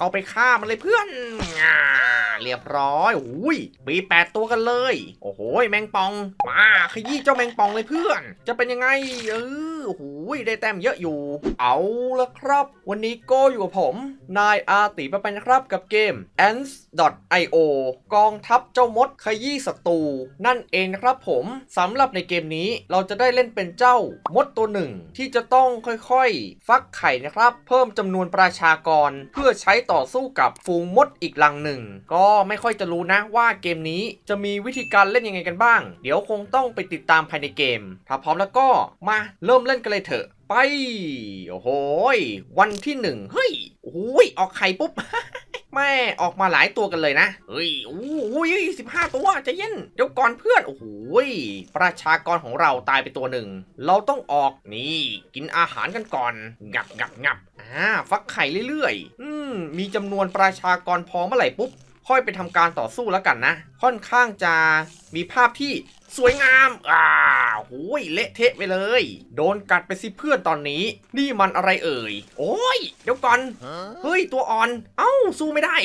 เข้าไปฆ่ามันเลยเพื่อนเรียบร้อยอุ้ยมีแปดตัวกันเลย โอ้โหแมงปอง มาขยี้เจ้าแมงปองเลยเพื่อน จะเป็นยังไงเออ โอ้โหได้แต้มเยอะอยู่ เอาละครับ วันนี้ก็อยู่กับผม นายอาติปะปันะครับกับเกม ants.io กองทัพเจ้ามดขยี้ศัตรูนั่นเองนะครับผมสำหรับในเกมนี้เราจะได้เล่นเป็นเจ้ามดตัวหนึ่ง ที่จะต้องค่อยๆ ฟักไข่นะครับ เพิ่มจำนวนประชากรเพื่อใช้ต่อสู้กับฝูงมดอีกลังหนึ่ง ก็ไม่ค่อยจะรู้นะว่าเกมนี้จะมีวิธีการเล่นยังไงกันบ้าง เดี๋ยวคงต้องไปติดตามภายในเกม ถ้าพร้อมแล้วก็มาเริ่มเล่นกันเลยเถอะ ไป โอ้โหยวันที่หนึ่งเฮ้ยโอ้ยออกไข่ปุ๊บแม่ออกมาหลายตัวกันเลยนะ เฮ้ย โอ้ยสิบห้าตัวจะเย็น เดี๋ยวก่อนเพื่อน โอ้โหยประชากรของเราตายไปตัวหนึ่ง เราต้องออกนี่ กินอาหารกันก่อน งับงับงับอ่า ฟักไข่เรื่อยๆ อืม มีจำนวนประชากรพอเมื่อไหร่ปุ๊บ ค่อยไปทำการต่อสู้แล้วกันนะ ค่อนข้างจะมีภาพที่ สวยงามอ่าหูยเละเทะไปเลย โดนกัดไปสิเพื่อนตอนนี้ นี่มันอะไรเอ่ย โอ้ย เดี๋ยวก่อน เฮ้ย ตัวอ่อน เอ้า สู้ไม่ได้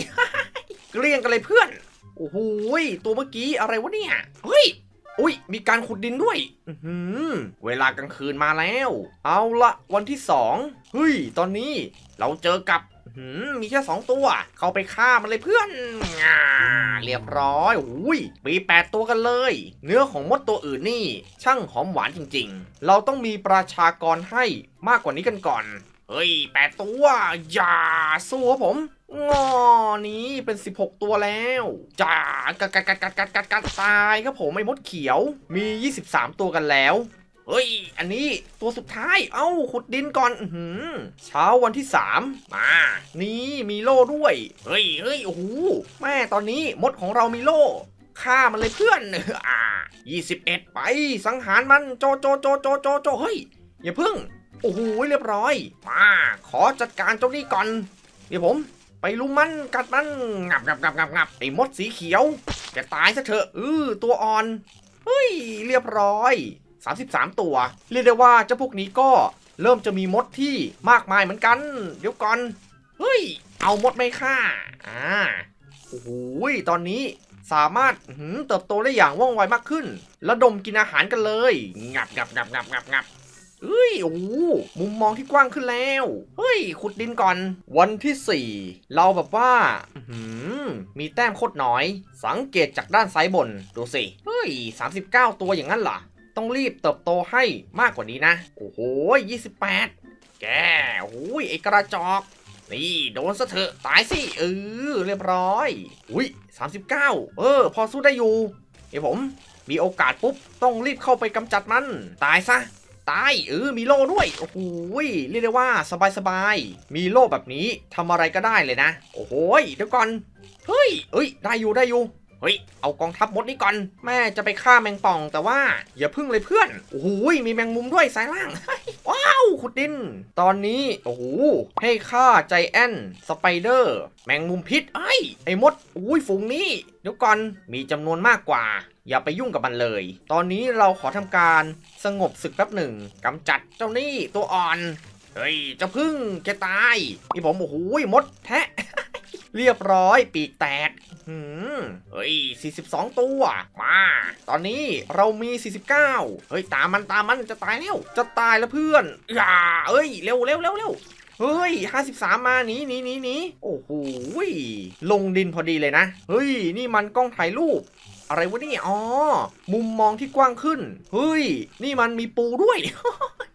เกลี้ยงกันเลยเพื่อน โอ้โหยตัวเมื่อกี้อะไรวะเนี่ย เฮ้ย อุ้ย มีการขุดดินด้วย อือหือเวลากลางคืนมาแล้ว เอาละวันที่สอง เฮ้ย ตอนนี้เราเจอกับหื มีแค่สองตัว เข้าไปฆ่ามันเลยเพื่อนอเรียบร้อยอุ้ยมีแปดตัวกันเลย เนื้อของมดตัวอื่นนี่ ช่างหอมหวานจริง ๆ เราต้องมีประชากรให้มากกว่านี้กันก่อน เฮ้ยแปดตัว อย่าสู้ครับผมงอนี้เป็น 16 ตัวแล้วจ้ากัดกัดกัดกัดกัดกัดกัดตายครับผมไอ้มดเขียวมี 23 ตัวกันแล้ว เฮ้ย อันนี้ตัวสุดท้าย เอ้า ขุดดินก่อนหือเช้าวันที่3มมา นี่มีโล่ด้วย เฮ้ยเฮ้ยโอ้โห แม่ตอนนี้มดของเรามีโล่ฆ่ามันเลยเพื่อนอ่า21ไป สังหารมัน โจโจโจโจโจโจเฮ้ย อย่าพึ่ง โอ้โห เรียบร้อย มา ขอจัดการเจ้านี่ก่อน เดี๋ยวผม ไปลุมมัน กัดมัน งับงับงับงับงับไอ้มดสีเขียวแกตายซะเถอะเออตัวอ่อน เฮ้ย เรียบร้อย 33 ตัว เรียกได้ว่าเจ้าพวกนี้ก็เริ่มจะมีมดที่มากมายเหมือนกัน เดี๋ยวก่อน เฮ้ย เอามดไม่ฆ่าอ่าโอ้โหยตอนนี้สามารถเติบโตได้อย่างว่องไวมากขึ้น ระดมกินอาหารกันเลย งับงับงับงับงับงับเฮ้ย โอ้มุมมองที่กว้างขึ้นแล้ว เฮ้ย ขุดดินก่อน วันที่ 4 เราแบบว่าหือมีแต้มโคตรน้อย สังเกตจากด้านซ้ายบน ดูสิ เฮ้ย 39 ตัวอย่างนั้นเหรอ ต้องรีบเติบโตให้มากกว่านี้นะ โอ้โห28แกโอ้ยไอกระจอก นี่โดนซะเถอะตายสิเออเรียบร้อย อุ้ย39เออ พอสู้ได้อยู่เดี๋ยวผมมีโอกาสปุ๊บ ต้องรีบเข้าไปกำจัดมัน ตายซะตายเออมีโล่ด้วย โอ้โหยเรียกได้ว่าสบายๆมีโล่แบบนี้ทำอะไรก็ได้เลยนะ โอ้โหเดี๋ยวก่อน เฮ้ยเอ้ย ได้อยู่ได้อยู่ เฮ้ย เอากองทัพมดนี่ก่อน แม่จะไปฆ่าแมงป่อง แต่ว่าอย่าพึ่งเลยเพื่อน โอ้โหยมีแมงมุมด้วยสายล่าง ว้าว ขุดดิน ตอนนี้ โอ้โห ให้ฆ่าใจแอนสไปเดอร์ แมงมุมพิษ ไอ้ไอ้มด อุ้ยฝูงนี้ เดี๋ยวก่อน มีจำนวนมากกว่า อย่าไปยุ่งกับมันเลย ตอนนี้เราขอทำการสงบศึกแป๊บหนึ่งกำจัดเจ้านี่ตัวอ่อน เฮ้ยเจะพึ่งแกตายนี่ผมโอ้โหมดแทะ เรียบร้อยปีกแตกหืมเฮ้ย 42 ตัว มา ตอนนี้เรามี 49 เฮ้ย ตามมันตามมันจะตายแล้ว จะตายแล้วเพื่อน อย่า เอ้ย เร็วเร็วเร็วเร็วเฮ้ย 53 มาหนีหนีหนีหนีโอ้โหลงดินพอดีเลยนะ เฮ้ย นี่มันกล้องถ่ายรูป อะไรวะนี่ อ๋อ มุมมองที่กว้างขึ้น เฮ้ย นี่มันมีปูด้วย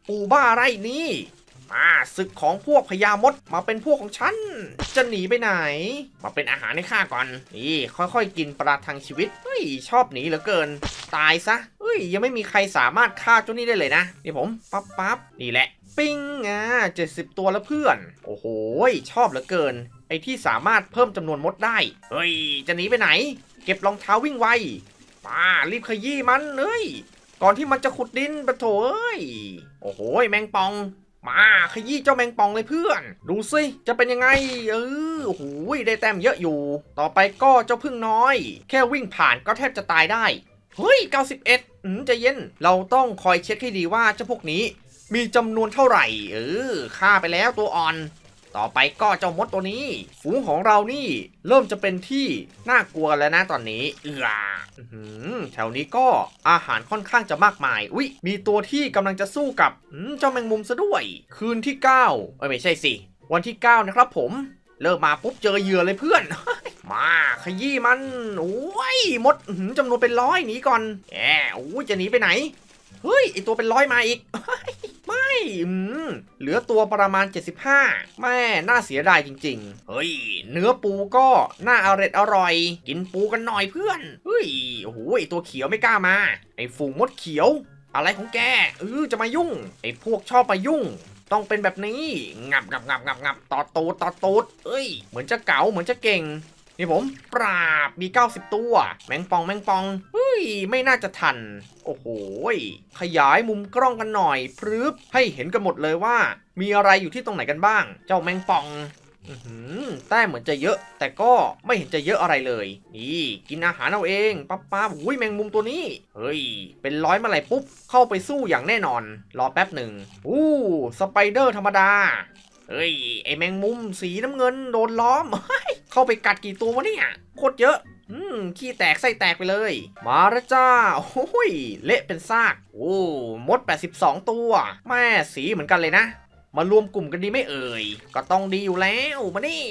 ปูบ้าอะไรนี่ มาศึกของพวกพญามดมาเป็นพวกของฉัน จะหนีไปไหน มาเป็นอาหารให้ข้าก่อน นี่ค่อยๆ กินปลาทังชีวิตเฮ้ยชอบหนีเหลือเกิน ตายซะเฮ้ยยังไม่มีใครสามารถฆ่าเจ้านี่ได้เลยนะ นี่ผมปั๊บปั๊บนี่แหละ ปิ้งอะเจ็ดสิบตัวแล้วเพื่อน โอ้โหชอบเหลือเกิน ไอ้ที่สามารถเพิ่มจำนวนมดได้ เฮ้ย จะหนีไปไหน เก็บรองเท้าวิ่งไวมารีบขยี้มันเฮ้ยก่อนที่มันจะขุดดินปะโถเอ้ย โอ้โห แมงปอง มาขยี้เจ้าแมงป่องเลยเพื่อน ดูสิจะเป็นยังไง เออหูยได้แต้มเยอะอยู่ ต่อไปก็เจ้าพึ่งน้อย แค่วิ่งผ่านก็แทบจะตายได้ เฮ้ย 91อืมจะเย็น เราต้องคอยเช็คให้ดีว่าเจ้าพวกนี้ มีจำนวนเท่าไหร่ เออฆ่าไปแล้วตัวอ่อน ต่อไปก็เจ้ามดตัวนี้ ฝูงของเรานี่ เริ่มจะเป็นที่น่ากลัวแล้วนะตอนนี้เอือแถวนี้ก็อาหารค่อนข้างจะมากมาย อุ๊ยมีตัวที่กำลังจะสู้กับเจ้าแมงมุมซะด้วย คืนที่9เอ้ยไม่ใช่สิวันที่ 9 นะครับผม เริ่มมาปุ๊บเจอเหยื่อเลยเพื่อนมาขยี้มันโอ้ยมดหือจำนวนเป็นร้อยหนีก่อนแหมโอ้ยจะหนีไปไหนเฮ้ยไอตัวเป็นร้อยมาอีก เหลือตัวประมาณ 75 แม่น่าเสียดายจริง ๆ เฮ้ย เนื้อปูก็น่าอร่อยอร่อย กินปูกันหน่อยเพื่อน เฮ้ย โอ้โหไอตัวเขียวไม่กล้ามา ไอฝูงมดเขียว อะไรของแกเออจะมายุ่ง ไอพวกชอบมายุ่งต้องเป็นแบบนี้ งับงับงับงับงับต่อตูดต่อตูดเอ้ย เหมือนจะเก๋า เหมือนจะเก่ง นี่ผมปราบมี 90 ตัว แมงปองแมงปองเฮ้ยไม่น่าจะทัน โอ้โหขยายมุมกล้องกันหน่อยพรึบให้เห็นกันหมดเลยว่า มีอะไรอยู่ที่ตรงไหนกันบ้าง เจ้าแมงปองอือหือแต้เหมือนจะเยอะ แต่ก็ไม่เห็นจะเยอะอะไรเลย นี่กินอาหารเอาเองปั๊บปั๊บอุ้ยแมงมุมตัวนี้ เฮ้ย เป็นร้อยเมื่อไหร่ปุ๊บ เข้าไปสู้อย่างแน่นอน รอแป๊บหนึ่งอู้สไปเดอร์ธรรมดา เฮ้ย ไอแมงมุมสีน้ำเงินโดนล้อมเข้าไปกัดกี่ตัววะเนี่ยโคตรเยอะ อืม ขี้แตกไส้แตกไปเลย มาแล้วจ้า โอ้ย เละเป็นซาก โอ้ มด 82 ตัว แม่สีเหมือนกันเลยนะ มารวมกลุ่มกันดีไม่เอ่ย ก็ต้องดีอยู่แล้วมานี่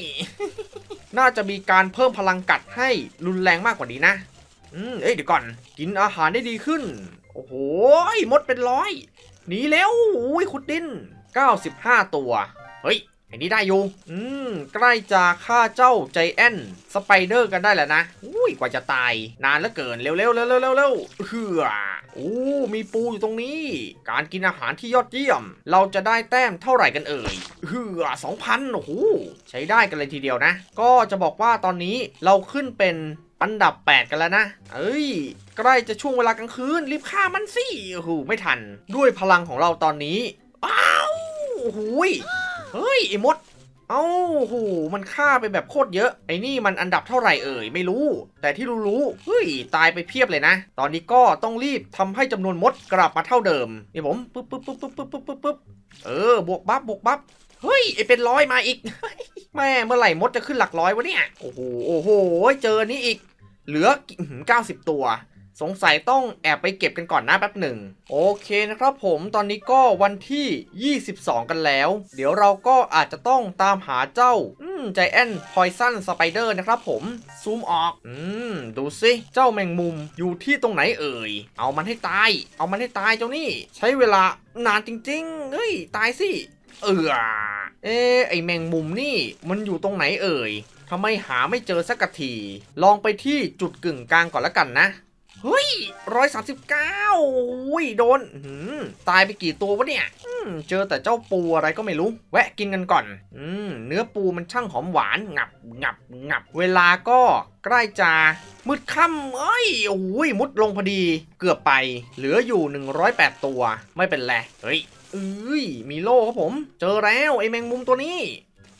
น่าจะมีการเพิ่มพลังกัดให้รุนแรงมากกว่านี้นะ อืม เอ้ยเดี๋ยวก่อน กินอาหารได้ดีขึ้น โอ้โห มดเป็นร้อย หนีแล้ว อุ้ยขุดดิน 95 ตัว เฮ้ย อ้นี่ได้อยู่ อืม ใกล้จะฆ่าเจ้าใจแอนสไปเดอร์กันได้แล้วนะ อุ้ย กว่าจะตาย นานเหลือเกิน เร็วๆเร็วๆเร็วๆเร็วเร็วเฮือโอ้ มีปูอยู่ตรงนี้ การกินอาหารที่ยอดเยี่ยม เราจะได้แต้มเท่าไหร่กันเอ่ยเฮือสองพันโอ้โห ใช้ได้กันเลยทีเดียวนะ ก็จะบอกว่าตอนนี้เราขึ้นเป็นอันดับ 8 กันแล้วนะ เอ้ย ใกล้จะช่วงเวลากลางคืน รีบฆ่ามันสิ โอ้โห ไม่ทัน ด้วยพลังของเราตอนนี้ อ้าวโอ้โหย เฮ้ยไอ้มด เอ้าโหมันฆ่าไปแบบโคตรเยอะ ไอ้นี่มันอันดับเท่าไหร่เอ่ยไม่รู้ แต่ที่รู้ๆเฮ้ยตายไปเพียบเลยนะ ตอนนี้ก็ต้องรีบทำให้จำนวนมดกลับมาเท่าเดิมนี่ผมปึ๊บปึ๊บปึ๊บปึ๊บปึ๊บปึ๊บปึ๊บปึ๊บเออบวกบัฟบวกบัฟเฮ้ยไอเป็นร้อยมาอีกแม่เมื่อไหร่มดจะขึ้นหลักร้อยวะเนี่ยโอ้โหโอ้โหเจอนี้อีก เหลืออื้อหือ90 ตัว สงสัยต้องแอบไปเก็บกันก่อนนะแป๊บหนึ่ง โอเคนะครับผมตอนนี้ก็วันที่ 22 กันแล้ว เดี๋ยวเราก็อาจจะต้องตามหาเจ้า อืมใจแอนพอยซันสไปเดอร์นะครับผม ซูมออก อืม ดูสิเจ้าแมงมุมอยู่ที่ตรงไหนเอ่ย เอามันให้ตาย เอามันให้ตายเจ้านี่ ใช้เวลานานจริงๆ เฮ้ย ตายสิ เออเอ๊ไอแมงมุมนี่มันอยู่ตรงไหนเอ่ยทำไมหาไม่เจอสักที ลองไปที่จุดกึ่งกลางก่อนละกันนะ เฮ้ยร้อยสามสิบเก้าอุ้ยโดนตายไปกี่ตัววะเนี่ยอืเจอแต่เจ้าปูอะไรก็ไม่รู้ แวะกินกันก่อน อืม เนื้อปูมันช่างหอมหวานงับงับงับ เวลาก็ใกล้จะมืดค่ำเอ้ยโอ้ยมุดลงพอดี เกือบไป เหลืออยู่ 108 ตัว ไม่เป็นไร เฮ้ยเอ้ย มีโล่ครับผม เจอแล้วไอ้แมงมุมตัวนี้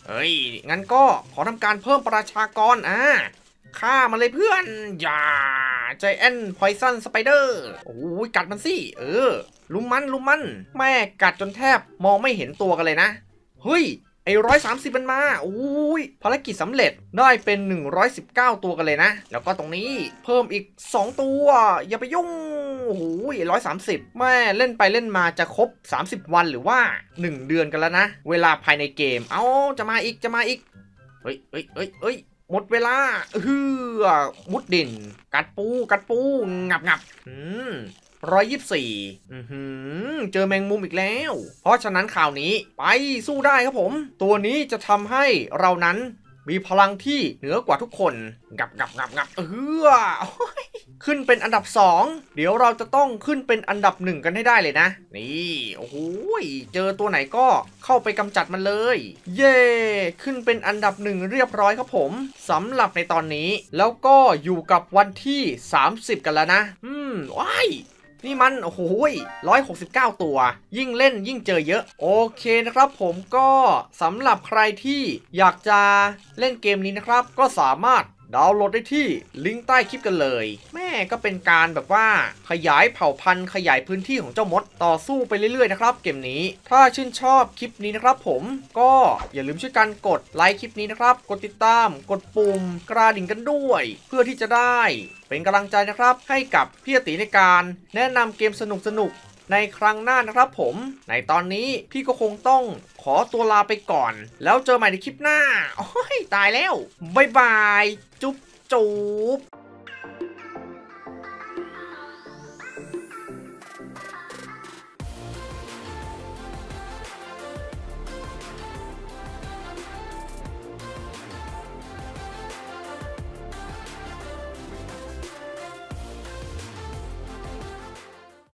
เฮ้ย งั้นก็ขอทำการเพิ่มประชากร อ่า ฆ่ามันเลยเพื่อน อย่า ใจแอนพอยซันสไปเดอร์โอ้ยกัดมันสิ เออ ลุมมันลุมมัน แม่กัดจนแทบมองไม่เห็นตัวกันเลยนะ เฮ้ย ไอ้ร้อยสามสิบมันมาอุ้ยภารกิจสำเร็จได้เป็น 119 ตัวกันเลยนะ แล้วก็ตรงนี้เพิ่มอีก 2 ตัว อย่าไปยุ่งโอ้โหร้อยสามสิบแม่เล่นไปเล่นมาจะครบ 30 วันหรือว่า 1 เดือนกันแล้วนะ เวลาภายในเกม เอาจะมาอีกจะมาอีก เฮ้ยเฮ้ยเฮ้ยเฮ้ย หมดเวลาเฮือมุดดิน กัดปู กัดปู งับงับอืมร้อยยี่สี่อือหือเจอแมงมุมอีกแล้ว เพราะฉะนั้นข่าวนี้ไปสู้ได้ครับผม ตัวนี้จะทำให้เรานั้นมีพลังที่เหนือกว่าทุกคน งับงับงับงับเอออ ขึ้นเป็นอันดับ 2 เดี๋ยวเราจะต้องขึ้นเป็นอันดับหนึ่งกันให้ได้เลยนะ นี่โอ้โหยเจอตัวไหนก็เข้าไปกำจัดมันเลย เย่ขึ้นเป็นอันดับหนึ่งเรียบร้อยครับผมสำหรับในตอนนี้ แล้วก็อยู่กับวันที่ 30 กันแล้วนะ อืมว้ายนี่มัน โอ้โหร้อยหกสิบเก้าตัว ยิ่งเล่นยิ่งเจอเยอะ โอเคนะครับผมก็สำหรับใครที่อยากจะเล่นเกมนี้นะครับ ก็สามารถ ดาวน์โหลดได้ที่ลิงก์ใต้คลิปกันเลย แม่ก็เป็นการแบบว่าขยายเผ่าพันธุ์ขยายพื้นที่ของเจ้ามดต่อสู้ไปเรื่อยๆนะครับเกมนี้ ถ้าชื่นชอบคลิปนี้นะครับผมก็อย่าลืมช่วยกันกดไลค์คลิปนี้นะครับ กดติดตามกดปุ่มกระดิ่งกันด้วย เพื่อที่จะได้เป็นกำลังใจนะครับให้กับพี่อติในการแนะนำเกมสนุกๆ ในครั้งหน้านะครับผม ในตอนนี้พี่ก็คงต้องขอตัวลาไปก่อน แล้วเจอใหม่ในคลิปหน้า โอ้ยตายแล้ว บ๊ายบาย จุ๊บจุ๊บ